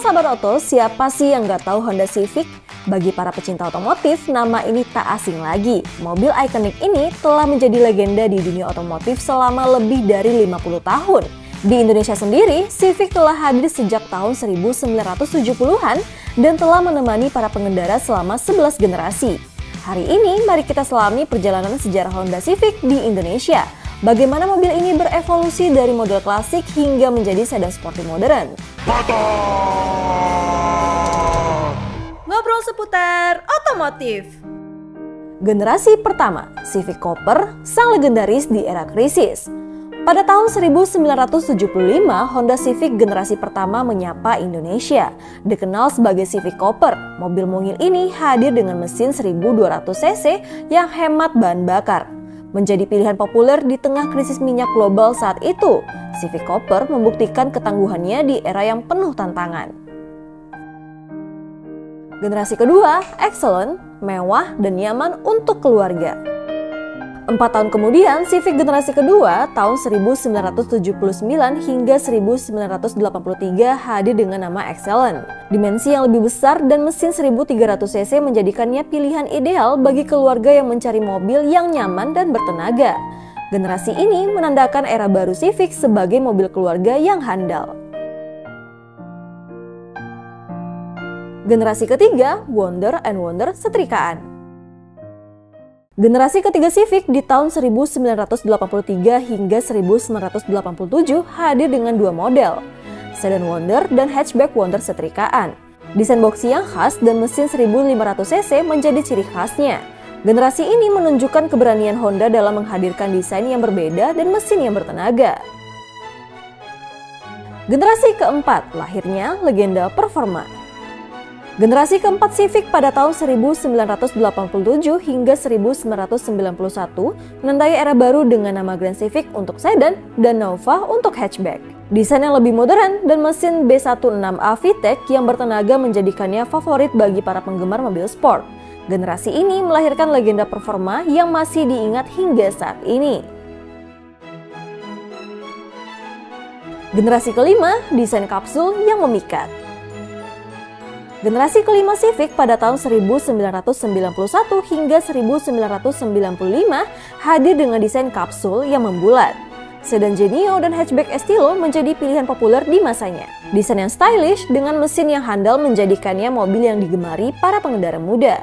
sahabat oto, siapa sih yang nggak tahu Honda Civic? Bagi para pecinta otomotif, nama ini tak asing lagi. Mobil ikonik ini telah menjadi legenda di dunia otomotif selama lebih dari 50 tahun. Di Indonesia sendiri, Civic telah hadir sejak tahun 1970-an dan telah menemani para pengendara selama 11 generasi. Hari ini, mari kita selami perjalanan sejarah Honda Civic di Indonesia. Bagaimana mobil ini berevolusi dari model klasik hingga menjadi sedan sporty modern. Ngobrol seputar otomotif. Generasi pertama, Civic Cooper, sang legendaris di era krisis. Pada tahun 1975, Honda Civic generasi pertama menyapa Indonesia. Dikenal sebagai Civic Cooper, mobil mungil ini hadir dengan mesin 1200 cc yang hemat bahan bakar menjadi pilihan populer di tengah krisis minyak global saat itu. Civic Cooper membuktikan ketangguhannya di era yang penuh tantangan. Generasi kedua, excellent, mewah, dan nyaman untuk keluarga. Empat tahun kemudian, Civic generasi kedua tahun 1979 hingga 1983 hadir dengan nama Excellent. Dimensi yang lebih besar dan mesin 1300cc menjadikannya pilihan ideal bagi keluarga yang mencari mobil yang nyaman dan bertenaga. Generasi ini menandakan era baru Civic sebagai mobil keluarga yang handal. Generasi ketiga, Wonder and Wonder setrikaan. Generasi ketiga Civic di tahun 1983 hingga 1987 hadir dengan dua model, sedan Wonder dan hatchback Wonder setrikaan. Desain boxy yang khas dan mesin 1500cc menjadi ciri khasnya. Generasi ini menunjukkan keberanian Honda dalam menghadirkan desain yang berbeda dan mesin yang bertenaga. Generasi keempat, lahirnya legenda performa. Generasi keempat Civic pada tahun 1987 hingga 1991 menandai era baru dengan nama Grand Civic untuk sedan dan Nova untuk hatchback. Desain yang lebih modern dan mesin B16A VTEC yang bertenaga menjadikannya favorit bagi para penggemar mobil sport. Generasi ini melahirkan legenda performa yang masih diingat hingga saat ini. Generasi kelima, desain kapsul yang memikat. Generasi kelima Civic pada tahun 1991 hingga 1995 hadir dengan desain kapsul yang membulat. Sedan Genio dan hatchback Estilo menjadi pilihan populer di masanya. Desain yang stylish dengan mesin yang handal menjadikannya mobil yang digemari para pengendara muda.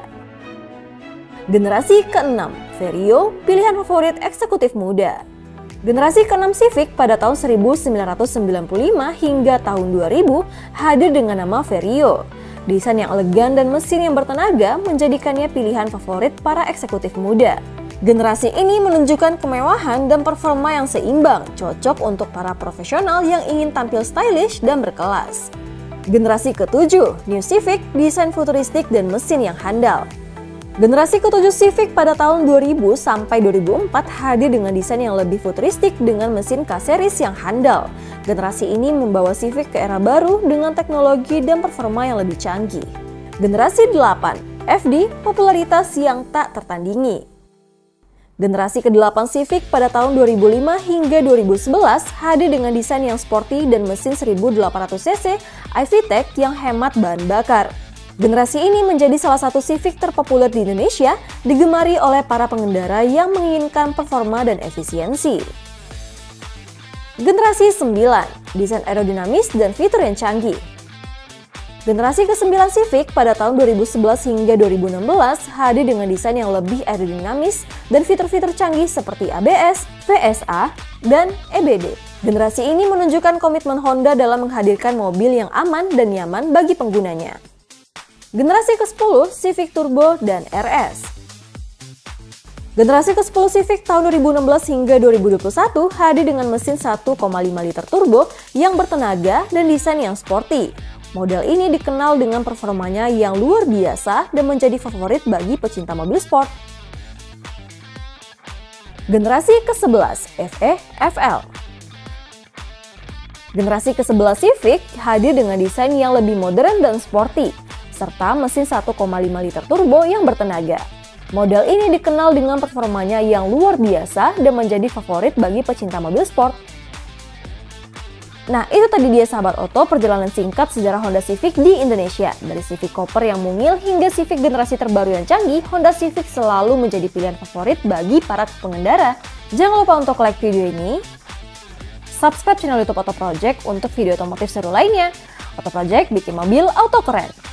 Generasi keenam, Vario, pilihan favorit eksekutif muda. Generasi ke-6 Civic pada tahun 1995 hingga tahun 2000 hadir dengan nama Vario. Desain yang elegan dan mesin yang bertenaga menjadikannya pilihan favorit para eksekutif muda. Generasi ini menunjukkan kemewahan dan performa yang seimbang, cocok untuk para profesional yang ingin tampil stylish dan berkelas. Generasi ketujuh, New Civic, desain futuristik dan mesin yang handal. Generasi ketujuh Civic pada tahun 2000 sampai 2004 hadir dengan desain yang lebih futuristik dengan mesin K-series yang handal. Generasi ini membawa Civic ke era baru dengan teknologi dan performa yang lebih canggih. Generasi 8, FD, popularitas yang tak tertandingi. Generasi ke-8 Civic pada tahun 2005 hingga 2011 hadir dengan desain yang sporty dan mesin 1800cc iVTEC yang hemat bahan bakar. Generasi ini menjadi salah satu Civic terpopuler di Indonesia, digemari oleh para pengendara yang menginginkan performa dan efisiensi. Generasi 9, desain aerodinamis dan fitur yang canggih. Generasi ke-9 Civic pada tahun 2011 hingga 2016 hadir dengan desain yang lebih aerodinamis dan fitur-fitur canggih seperti ABS, VSA, dan EBD. Generasi ini menunjukkan komitmen Honda dalam menghadirkan mobil yang aman dan nyaman bagi penggunanya. Generasi ke-10 Civic Turbo dan RS. Generasi ke-10 Civic tahun 2016 hingga 2021 hadir dengan mesin 1,5 liter turbo yang bertenaga dan desain yang sporty. Model ini dikenal dengan performanya yang luar biasa dan menjadi favorit bagi pecinta mobil sport. Generasi ke-11 FE FL Generasi ke-11 Civic hadir dengan desain yang lebih modern dan sporty serta mesin 1,5 liter turbo yang bertenaga. Model ini dikenal dengan performanya yang luar biasa dan menjadi favorit bagi pecinta mobil sport. Nah, itu tadi dia sahabat Oto perjalanan singkat sejarah Honda Civic di Indonesia. Dari Civic Copper yang mungil hingga Civic generasi terbaru yang canggih, Honda Civic selalu menjadi pilihan favorit bagi para pengendara. Jangan lupa untuk like video ini, subscribe channel YouTube Auto Project untuk video otomotif seru lainnya. Auto Project bikin mobil auto keren.